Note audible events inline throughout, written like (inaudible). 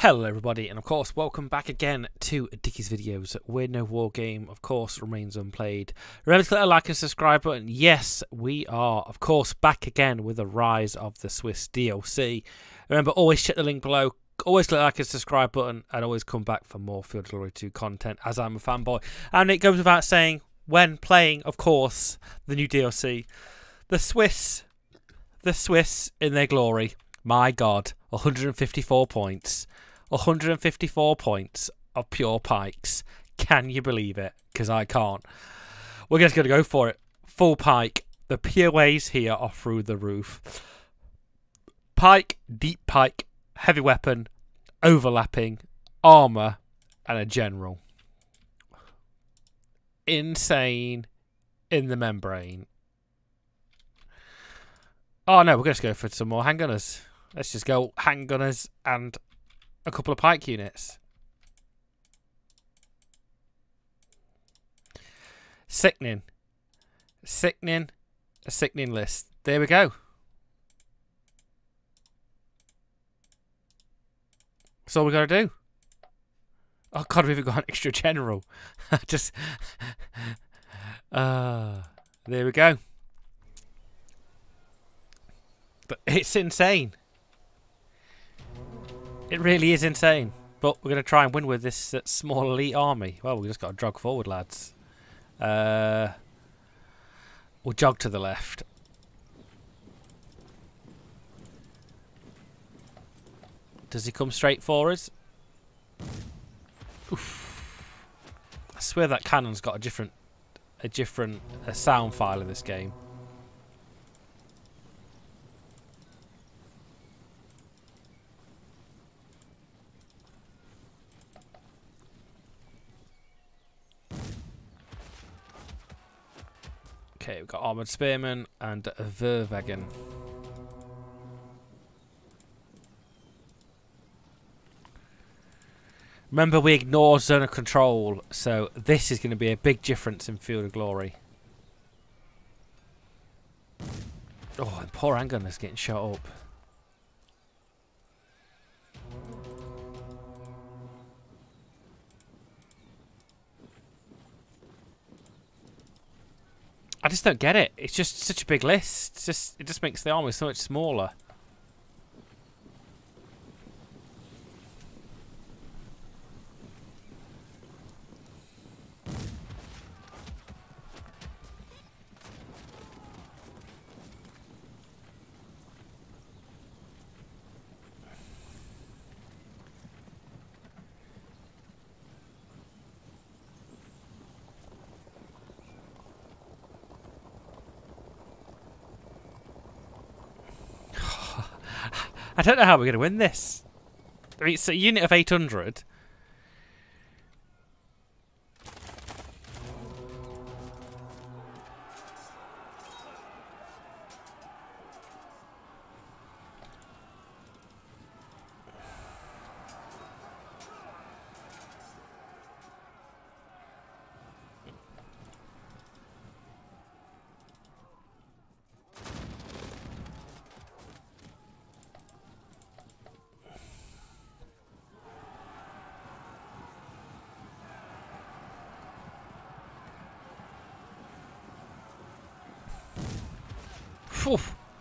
Hello everybody and of course welcome back again to Dickie's videos where no war game of course remains unplayed. Remember to click the like and subscribe button. Yes we are of course back again with the rise of the Swiss DLC. Remember always check the link below. Always click the like and subscribe button and always come back for more Field of Glory 2 content as I'm a fanboy. And it goes without saying when playing of course the new DLC the Swiss the Swiss in their glory. My god 154 points. 154 points of pure pikes. Can you believe it? Because I can't. We're just going to go for it. Full pike. The POAs here are through the roof. Pike, deep pike, heavy weapon, overlapping, armour, and a general. Insane in the membrane. Oh no, we're going to go for some more handgunners. Let's just go handgunners and a couple of pike units. Sickening. Sickening. A sickening list. There we go. That's all we got to do. Oh god, we've even got an extra general. (laughs) Just... uh, (laughs) there we go. But it's insane. It really is insane. But we're going to try and win with this uh, small elite army. Well, we just got to jog forward, lads. Uh, we'll jog to the left. Does he come straight for us? Oof. I swear that cannon's got a different, a different a sound file in this game. Okay, we've got Armoured Spearman and Verwagen. Remember, we ignore zone of control, so this is going to be a big difference in Field of Glory. Oh, and poor is getting shot up. I just don't get it. It's just such a big list. It's just it just makes the army so much smaller. I don't know how we're going to win this. I mean, it's a unit of 800.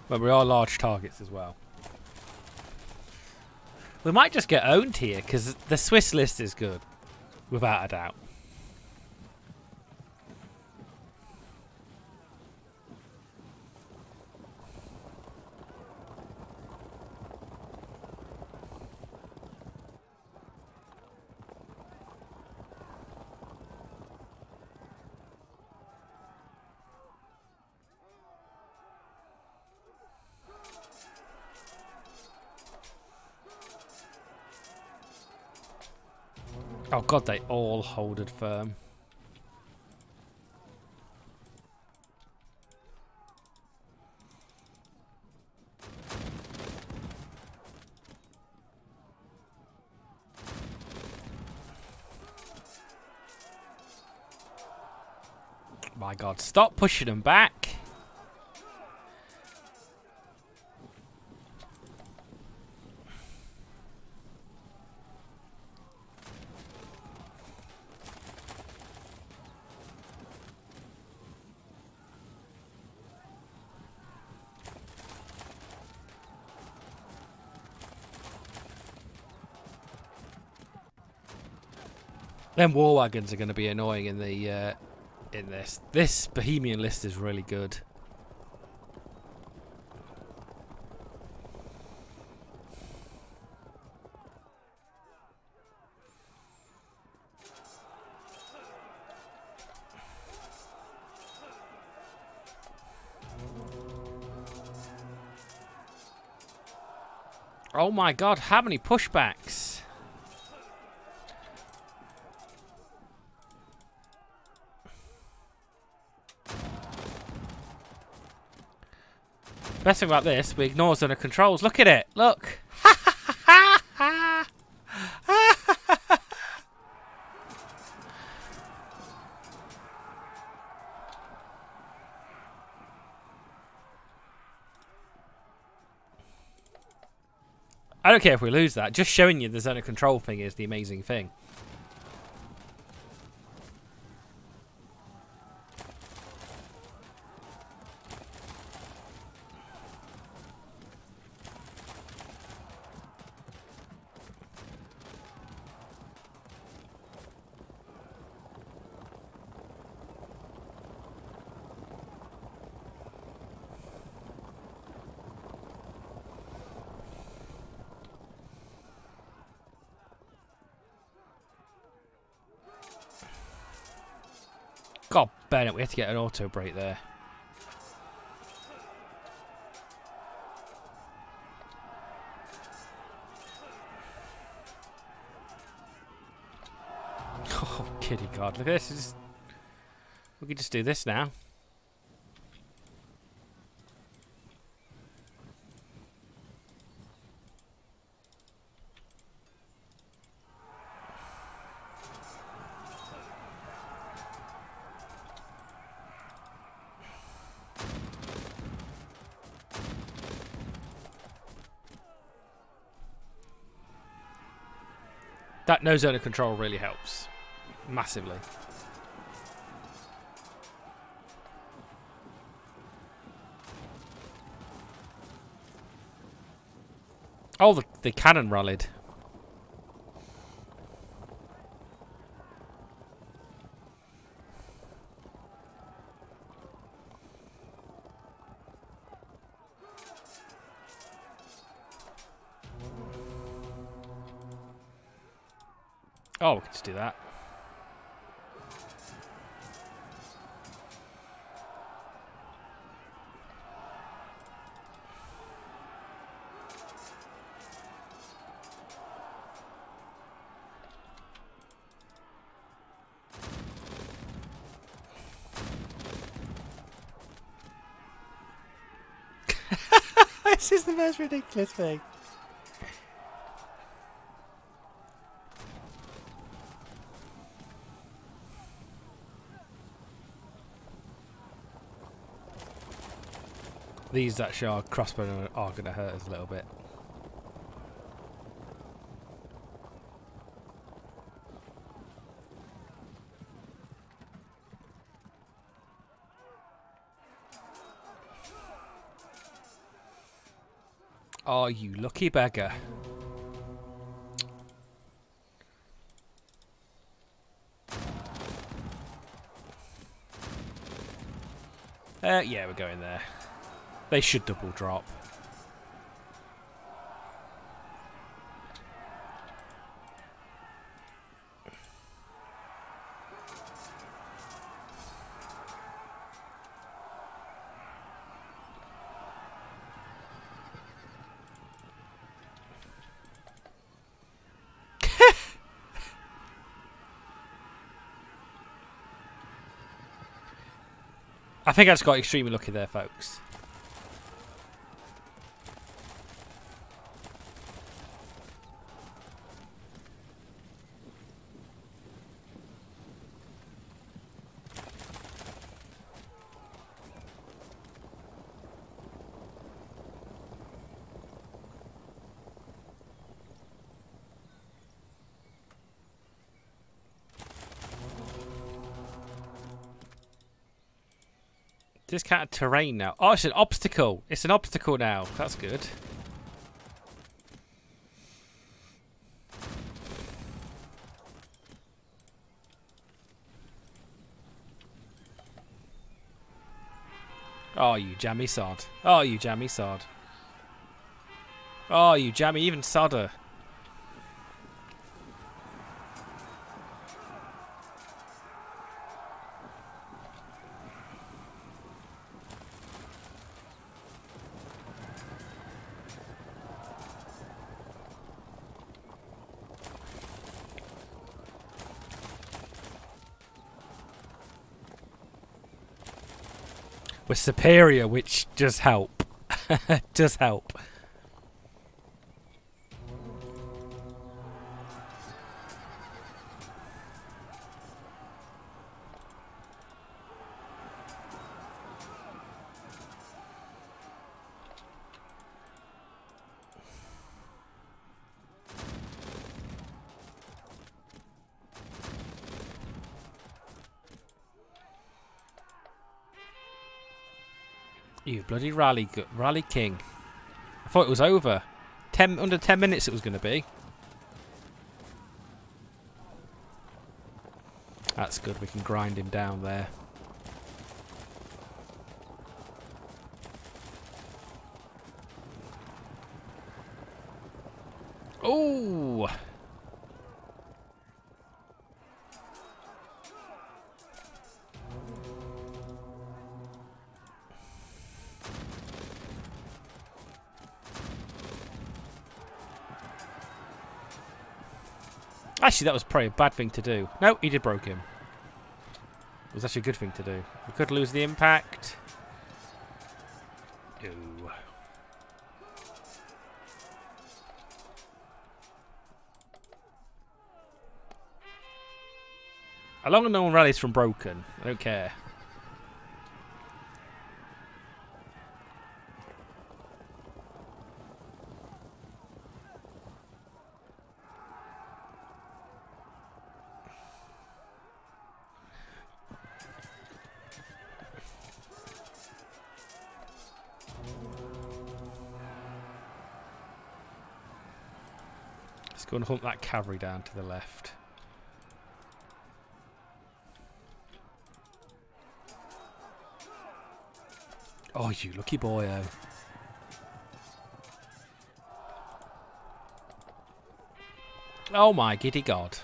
But we are large targets as well. We might just get owned here because the Swiss list is good, without a doubt. Oh god, they all hold it firm. My god, stop pushing them back. Then war wagons are going to be annoying in the uh, in this. This Bohemian list is really good. Oh my god, how many pushbacks? Best thing about this, we ignore zone of controls. Look at it. Look. (laughs) I don't care if we lose that. Just showing you the zone of control thing is the amazing thing. God, Bennett, we have to get an auto break there. (laughs) Oh, kitty god, look at this. We can just do this now. That no zone of control really helps. Massively. Oh, the, the cannon rallied. Oh, we can just do that. (laughs) this is the most ridiculous thing. These actually are crossbow are going to hurt us a little bit. Oh, you lucky beggar. Uh, yeah, we're going there. They should double drop. (laughs) I think I just got extremely lucky there, folks. this kind of terrain now? Oh, it's an obstacle. It's an obstacle now. That's good. Oh, you jammy sod. Oh, you jammy sod. Oh, you jammy even sodder. We're superior, which does help. (laughs) does help. You bloody rally, rally king. I thought it was over. Ten under ten minutes it was going to be. That's good. We can grind him down there. Actually, that was probably a bad thing to do. No, he did broke him. It was actually a good thing to do. We could lose the impact. Ooh. As long as no one rallies from broken, I don't care. Go and hunt that cavalry down to the left. Oh, you lucky boy, oh. Oh my giddy god.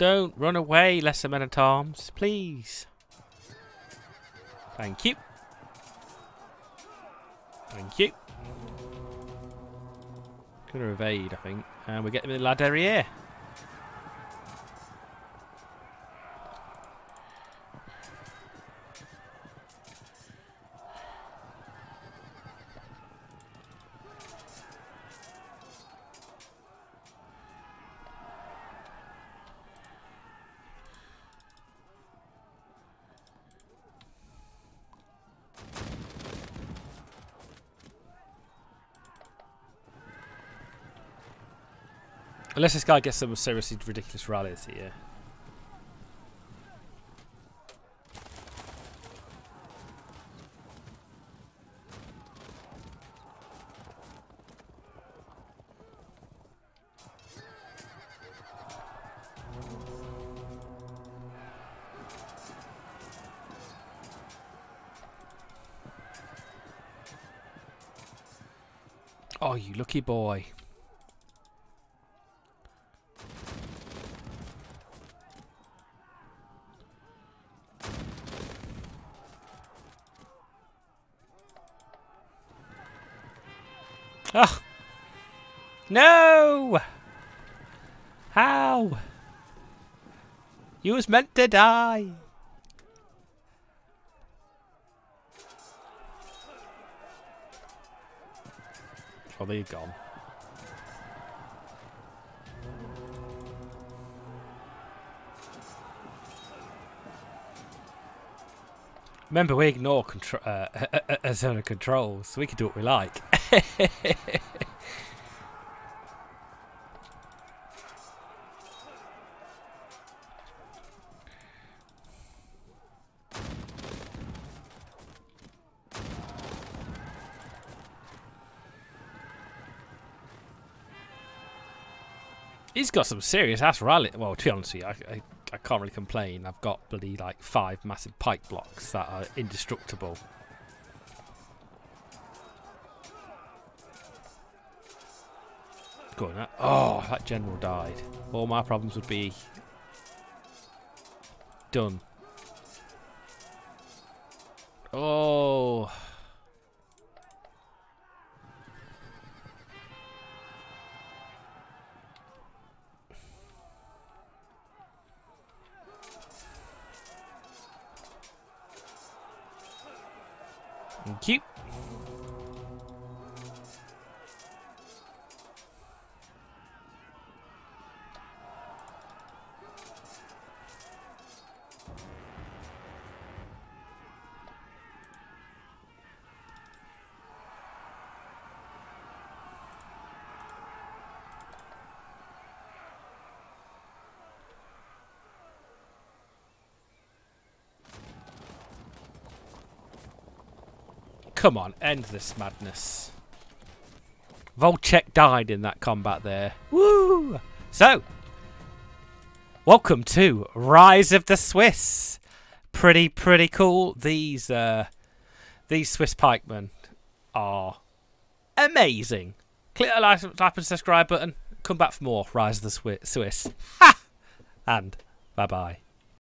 Don't run away, lesser men at arms, please. Thank you. Thank you. Gonna evade, I think. And we get them in La Derriere. Unless this guy gets some seriously ridiculous rallies here. Oh, you lucky boy. You was meant to die. Oh, they're gone. Remember, we ignore contro uh, a, (laughs) a uh, uh, uh, zone of control, so we can do what we like. (laughs) He's got some serious ass rally. Well, to be honest with you, I, I, I can't really complain. I've got bloody like five massive pike blocks that are indestructible. Go on, that. Oh, that general died. All my problems would be done. Oh. Thank you. Come on, end this madness. Volchek died in that combat there. Woo! So, welcome to Rise of the Swiss. Pretty, pretty cool. These, uh, these Swiss pikemen are amazing. Click the like, like and subscribe button. Come back for more Rise of the Swiss. Ha! And bye-bye.